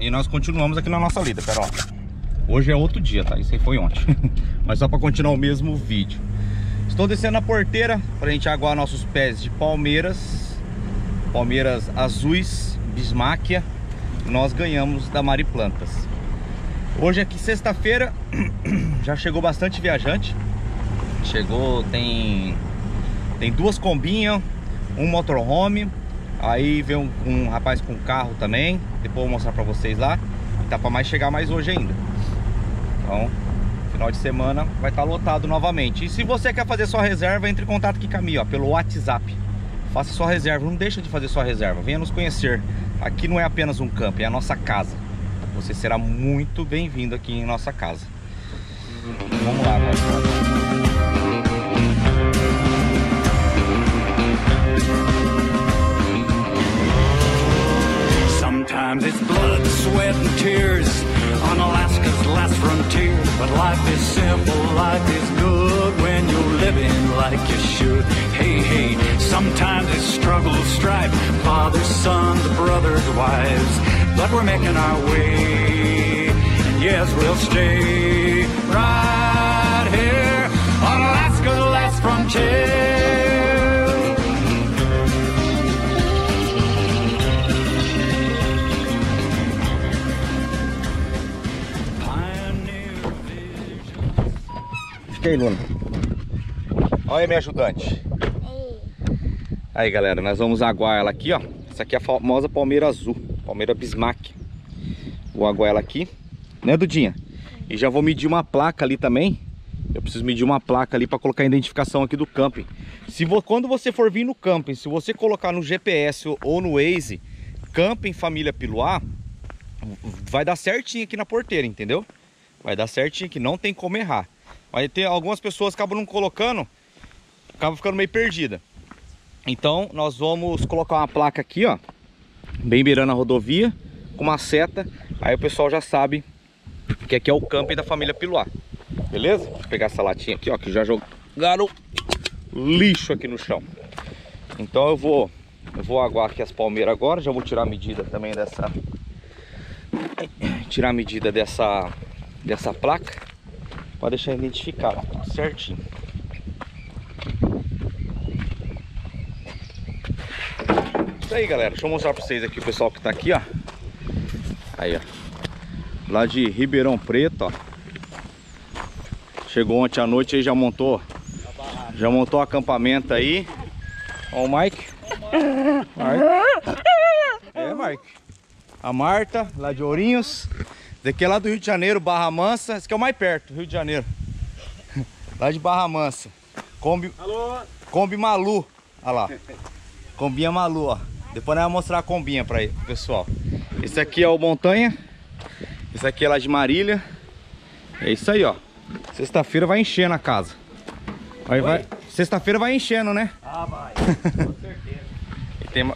E nós continuamos aqui na nossa lida, pera lá. Hoje é outro dia, tá? Isso aí foi ontem. Mas só para continuar o mesmo vídeo. Estou descendo a porteira para a gente aguar nossos pés de palmeiras. Palmeiras azuis, bismáquia. Nós ganhamos da Mari Plantas. Hoje aqui sexta-feira já chegou bastante viajante. Chegou, tem tem duas combinhas, um motorhome, Aí vem um, um, rapaz com carro também. Depois vou mostrar pra vocês lá. E Tá pra mais chegar mais hoje ainda. Então, final de semana vai estar tá lotado novamente. E se você quer fazer sua reserva, entre em contato aqui comigo, ó, pelo WhatsApp. Faça sua reserva, não deixa de fazer sua reserva. Venha nos conhecer. Aqui não é apenas um campo, é a nossa casa. Você será muito bem-vindo aqui em nossa casa. Vamos lá agora wives. But we're making our way, and yes, we'll stay right here on Alaska's last frontier. Fica aí, Luna. Olha aí, minha ajudante. Aí, galera, nós vamos aguar ela aqui, ó. Essa aqui é a famosa palmeira azul, palmeira Bismarck. Vou aguar ela aqui, né, Dudinha? E já vou medir uma placa ali também. Eu preciso medir uma placa ali para colocar a identificação aqui do camping. Se vo... Quando você for vir no camping, se você colocar no GPS ou no Waze, camping família Piluá, vai dar certinho aqui na porteira, entendeu? Vai dar certinho aqui, não tem como errar. Mas tem algumas pessoas que acabam não colocando, acabam ficando meio perdida. Então nós vamos colocar uma placa aqui, ó, bem beirando a rodovia, com uma seta. Aí o pessoal já sabe que aqui é o camping da família Piluá. Beleza? Vou pegar essa latinha aqui, ó, que já jogaram lixo aqui no chão. Então eu vou, eu vou aguar aqui as palmeiras agora, já vou tirar a medida também dessa tirar a medida dessa dessa placa para deixar identificado certinho. Isso aí, galera. Deixa eu mostrar para vocês aqui o pessoal que tá aqui, ó. Aí, ó. Lá de Ribeirão Preto, ó. Chegou ontem à noite aí, já montou. Já montou acampamento aí. Ó o Mike. Mike. É, Mike. A Marta, lá de Ourinhos. Daqui é lá do Rio de Janeiro, Barra Mansa. Esse aqui é o mais perto, Rio de Janeiro. lá de Barra Mansa. Kombi, Alô? Kombi Malu. Olha lá. Combinha Malu, ó. Depois nós vamos mostrar a combinha para aí, pessoal. Esse aqui é o Montanha. Esse aqui é lá de Marília. É isso aí, ó. Sexta-feira vai enchendo a casa. Vai, vai. Sexta-feira vai enchendo, né? Ah, vai. Com certeza. e tem...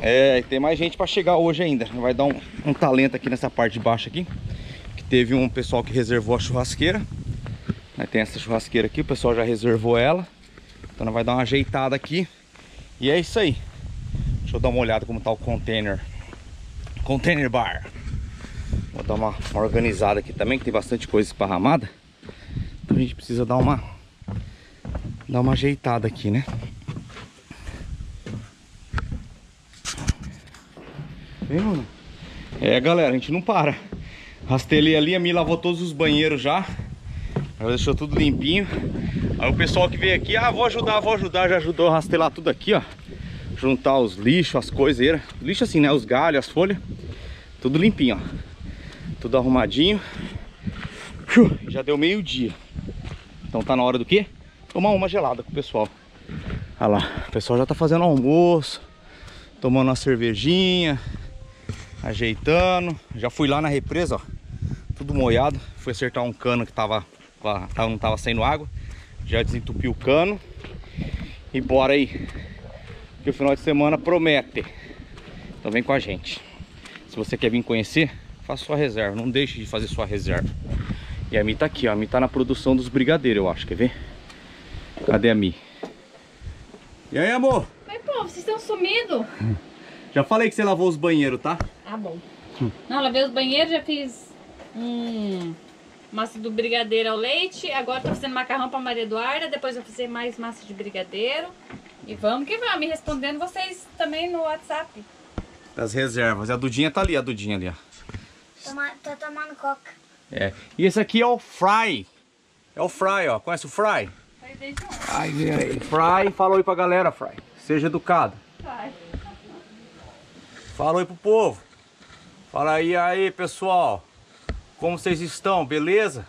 É, tem mais gente para chegar hoje ainda. Vai dar um, um, talento aqui nessa parte de baixo aqui. Que teve um pessoal que reservou a churrasqueira. Aí tem essa churrasqueira aqui, o pessoal já reservou ela. Então vai dar uma ajeitada aqui. E é isso aí. Deixa eu dar uma olhada como tá o container. Container bar. Vou dar uma, uma organizada aqui também, que tem bastante coisa esparramada. Então a gente precisa dar uma dar uma ajeitada aqui, né? Vem, É, galera, a gente não para. Rastelei ali, a Mi lavou todos os banheiros já. Ela deixou tudo limpinho. Aí o pessoal que veio aqui, ah, vou ajudar, vou ajudar, já ajudou a rastelar tudo aqui, ó. Juntar os lixos, as coiseiras. Lixo assim, né? Os galhos, as folhas. Tudo limpinho, ó. Tudo arrumadinho. Já deu meio dia. Então tá na hora do quê? Tomar uma gelada com o pessoal. Olha lá, o pessoal já tá fazendo almoço. Tomando uma cervejinha ajeitando. Já fui lá na represa, ó, tudo molhado. Fui acertar um cano que tava, não tava saindo água. Já desentupiu o cano. E bora aí. Que o final de semana promete. Então vem com a gente. Se você quer vir conhecer, faça sua reserva. Não deixe de fazer sua reserva. E a Mi tá aqui, ó. A Mi tá na produção dos brigadeiros, eu acho. Quer ver? Cadê a Mi? E aí, amor? Mas, pô, vocês estão sumidos? Já falei que você lavou os banheiros, tá? Tá bom. Não, lavei os banheiros, já fiz um massa do brigadeiro ao leite. Agora tô fazendo macarrão pra Maria Eduarda. Depois vou fazer mais massa de brigadeiro. E vamos que vamos. Me respondendo vocês também no WhatsApp. Das reservas. A Dudinha tá ali, a Dudinha ali, ó. Toma, tô tomando coca. É. E esse aqui é o Fry. É o Fry, ó. Conhece o Fry? Ai, aí. Fry, fala oi pra galera, Fry. Seja educado. Vai. Fala oi pro povo. Fala aí, aí, pessoal. Como vocês estão? Beleza?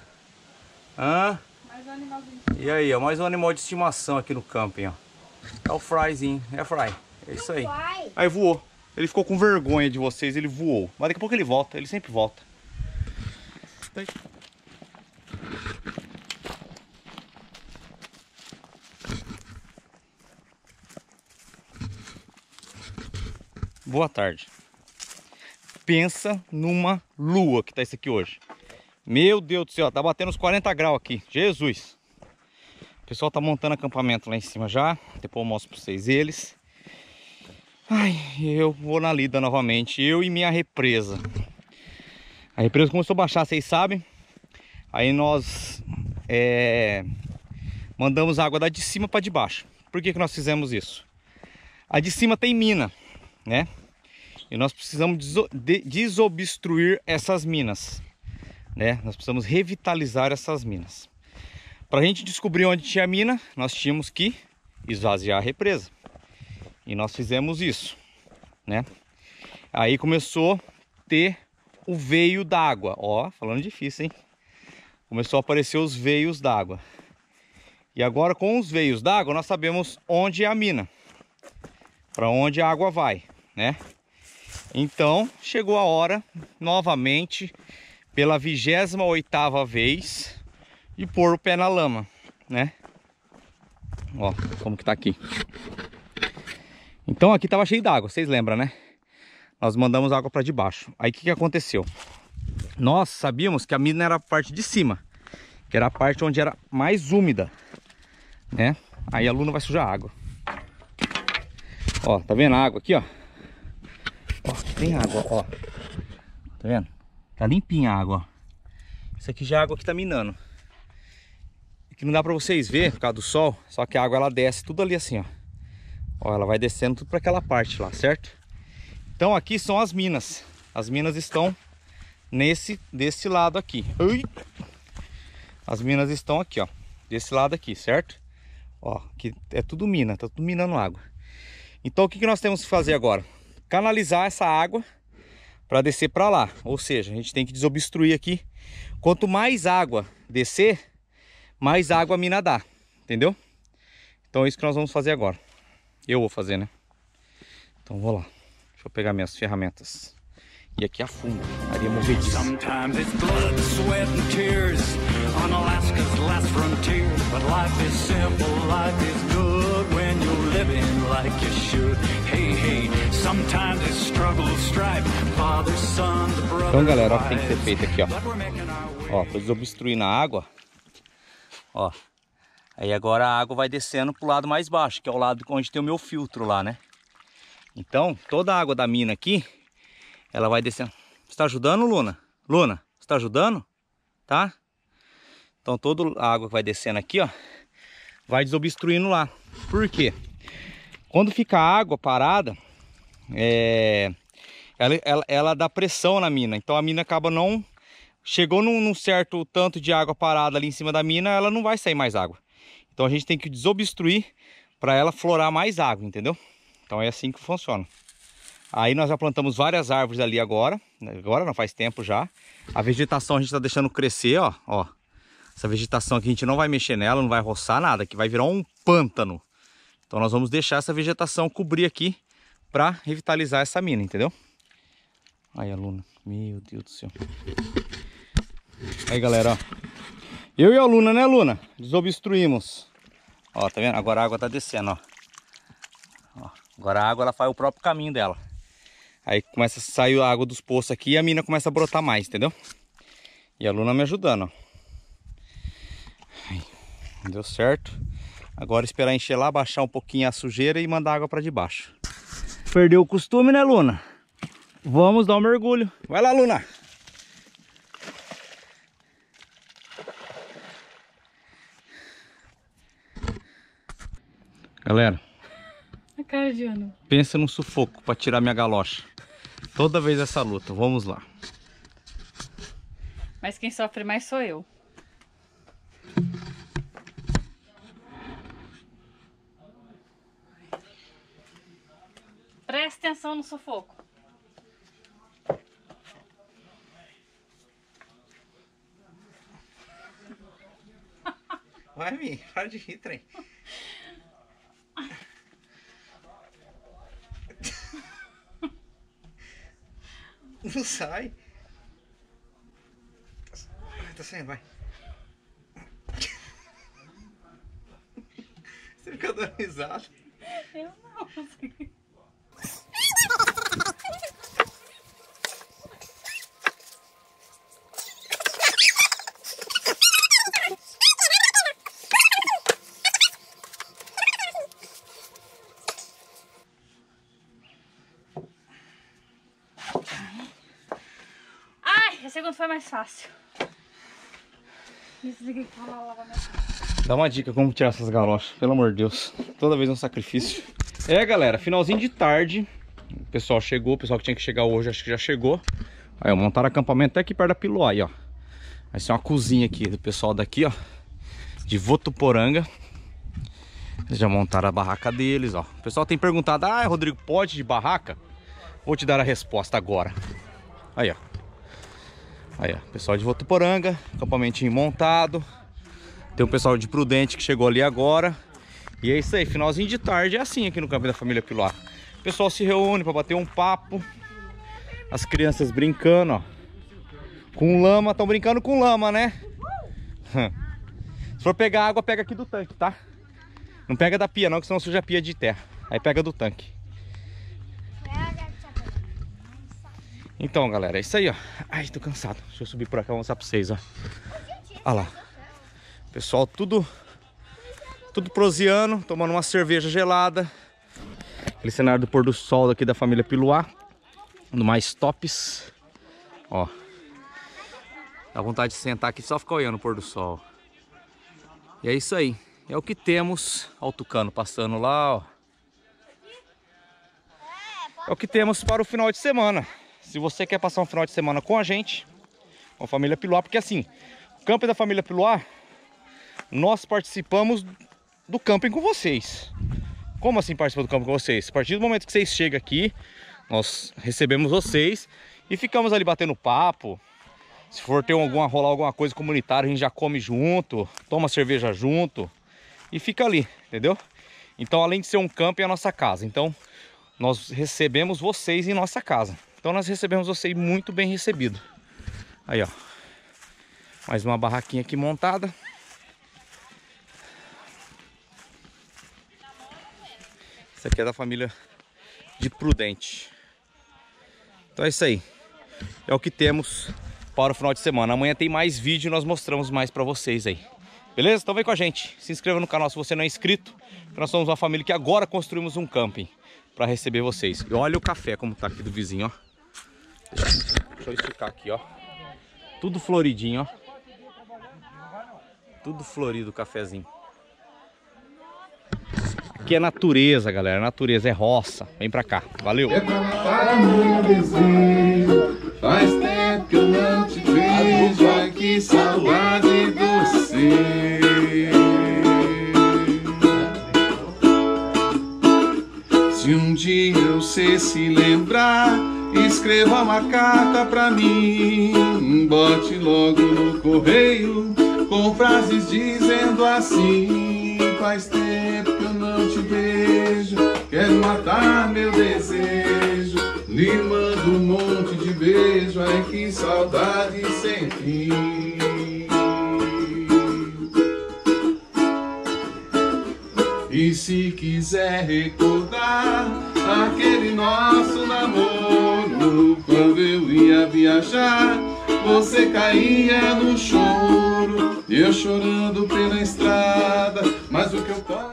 Hã? Mais um animalzinho. E aí, ó, mais um animal de estimação aqui no camping, ó. É o Fryzinho, é Fry. É isso aí. Aí voou. Ele ficou com vergonha de vocês, ele voou. Mas daqui a pouco ele volta, ele sempre volta. Boa tarde. Pensa numa lua que tá isso aqui hoje. Meu Deus do céu, tá batendo uns 40 graus aqui. Jesus. O pessoal tá montando acampamento lá em cima já. Depois eu mostro pra vocês eles. Ai, eu vou na lida novamente. Eu e minha represa. A represa começou a baixar, vocês sabem. Aí nós é, mandamos água da de cima para de baixo. Por que, que nós fizemos isso? A de cima tem mina, né? E nós precisamos deso- de- desobstruir essas minas, né? Nós precisamos revitalizar essas minas. Para a gente descobrir onde tinha mina, nós tínhamos que esvaziar a represa. E nós fizemos isso, né? Aí começou a ter o veio d'água. Ó, falando difícil, hein? Começou a aparecer os veios d'água. E agora com os veios d'água nós sabemos onde é a mina. Para onde a água vai, né? Então chegou a hora, novamente, pela 28ª vez, de pôr o pé na lama, né? Ó, como que tá aqui. Então aqui tava cheio d'água, vocês lembram, né? Nós mandamos água para debaixo. Aí o que, que aconteceu? Nós sabíamos que a mina era a parte de cima, que era a parte onde era mais úmida, né? Aí a Luna vai sujar a água. Ó, tá vendo a água aqui, ó? Ó, tem água, ó. Tá vendo? Tá limpinha a água, ó. Isso aqui já é água que tá minando. Aqui não dá pra vocês ver por causa do sol, só que a água ela desce tudo ali assim, ó. Ó, ela vai descendo tudo para aquela parte lá, certo? Então aqui são as minas. As minas estão nesse desse lado aqui. Ui! As minas estão aqui, ó, desse lado aqui, certo? Ó, que é tudo mina, tá tudo minando água. Então o que que nós temos que fazer agora? Canalizar essa água para descer para lá. Ou seja, a gente tem que desobstruir aqui. Quanto mais água descer, mais água a mina dá, entendeu? Então é isso que nós vamos fazer agora. Eu vou fazer, né? Então vou lá. Deixa eu pegar minhas ferramentas. E aqui afunda. Areia movediça. Sometimes it's blood, sweat, and tears on Alaska's last frontier. But life is simple, life is good when you're living like you should. Hey, hey, sometimes it's struggle, strife, father, son, the brother. Então, galera, ó o que tem que ser feito aqui, ó. Ó, tô desobstruindo a água. Ó. Aí agora a água vai descendo pro lado mais baixo, que é o lado onde tem o meu filtro lá, né? Então, toda a água da mina aqui, ela vai descendo. Você tá ajudando, Luna? Luna, você tá ajudando? Tá? Então, toda a água que vai descendo aqui, ó, vai desobstruindo lá. Por quê? Quando fica a água parada, é... ela, ela, ela dá pressão na mina. Então, a mina acaba não chegou num, num certo tanto de água parada ali em cima da mina, ela não vai sair mais água. Então a gente tem que desobstruir para ela florar mais água, entendeu? Então é assim que funciona. Aí nós já plantamos várias árvores ali agora, né? agora não faz tempo já. A vegetação a gente está deixando crescer, ó, ó. Essa vegetação aqui a gente não vai mexer nela, não vai roçar nada, que vai virar um pântano. Então nós vamos deixar essa vegetação cobrir aqui para revitalizar essa mina, entendeu? Aí a Luna, meu Deus do céu. Aí galera, ó. Eu e a Luna, né Luna? Desobstruímos. Ó, tá vendo? Agora a água tá descendo, ó. Ó, Agora a água ela faz o próprio caminho dela. Aí começa a sair a água dos poços aqui e a mina começa a brotar mais, entendeu? E a Luna me ajudando, ó. Aí, deu certo. Agora esperar encher lá, baixar um pouquinho a sujeira e mandar água pra debaixo. Perdeu o costume, né Luna? Vamos dar um mergulho. Vai lá, Luna. Galera, A cara de ano. pensa num sufoco pra tirar minha galocha. Toda vez essa luta. Vamos lá. Mas quem sofre mais sou eu. Presta atenção no sufoco. Vai, Mi. Para de rir, trem. Não sai. Tá saindo, vai. Você fica dando risada. Eu não. A segunda foi mais fácil. Dá uma dica como tirar essas galochas, pelo amor de Deus. Toda vez é um sacrifício. É, galera, finalzinho de tarde. O pessoal chegou, o pessoal que tinha que chegar hoje acho que já chegou. Aí, ó, montaram acampamento até aqui perto da Piloá, aí, ó. Vai ser uma cozinha aqui do pessoal daqui, ó. De Votuporanga. Eles já montaram a barraca deles, ó. O pessoal tem perguntado, ah, Rodrigo, pode de barraca? Vou te dar a resposta agora. Aí, ó. Aí, ó, pessoal de Votuporanga, acampamentinho montado. Tem um pessoal de Prudente que chegou ali agora. E é isso aí, finalzinho de tarde é assim aqui no Campo da Família Pilar. O pessoal se reúne para bater um papo. As crianças brincando, ó. Com lama, estão brincando com lama, né? Se for pegar água, pega aqui do tanque, tá? Não pega da pia não, que senão suja a pia de terra. Aí pega do tanque. Então, galera, é isso aí, ó. Ai, tô cansado. Deixa eu subir por aqui e mostrar pra vocês, ó. Olha lá. Pessoal, tudo tudo proseando, tomando uma cerveja gelada. Aquele cenário do pôr do sol daqui da família Piluá. Dos mais tops. Ó. Dá vontade de sentar aqui só ficar olhando o pôr do sol. E é isso aí. É o que temos. Ó o tucano passando lá, ó. É o que temos para o final de semana. Se você quer passar um final de semana com a gente, com a família Piluá, porque assim, o campo da família Piluá, nós participamos do camping com vocês. Como assim participar do camping com vocês? A partir do momento que vocês chegam aqui, nós recebemos vocês e ficamos ali batendo papo. Se for ter alguma, rolar alguma coisa comunitária, a gente já come junto, toma cerveja junto e fica ali, entendeu? Então, além de ser um camping, é a nossa casa. Então, nós recebemos vocês em nossa casa. Então, nós recebemos vocês muito bem recebido. Aí, ó. Mais uma barraquinha aqui montada. Esse aqui é da família de Prudente. Então é isso aí. É o que temos para o final de semana. Amanhã tem mais vídeo e nós mostramos mais para vocês aí. Beleza? Então vem com a gente. Se inscreva no canal se você não é inscrito. Nós somos uma família que agora construímos um camping para receber vocês. E olha o café como tá aqui do vizinho, ó. Deixa, eu esticar aqui, ó. Tudo floridinho, ó. Tudo florido o cafezinho. Aqui é natureza, galera. Natureza é roça. Vem pra cá. Valeu. É. Faz tempo que eu não te vejo. Ai, que saudade de você. Se um dia você se lembrar, escreva uma carta pra mim. Bote logo no correio com frases dizendo assim: Faz tempo que eu não te vejo, quero matar meu desejo. Lhe mando um monte de beijo, ai que saudade sem fim. E se quiser recordar aquele nosso namoro, quando eu ia viajar, você caía no choro, eu chorando pela estrada, mas o que eu posso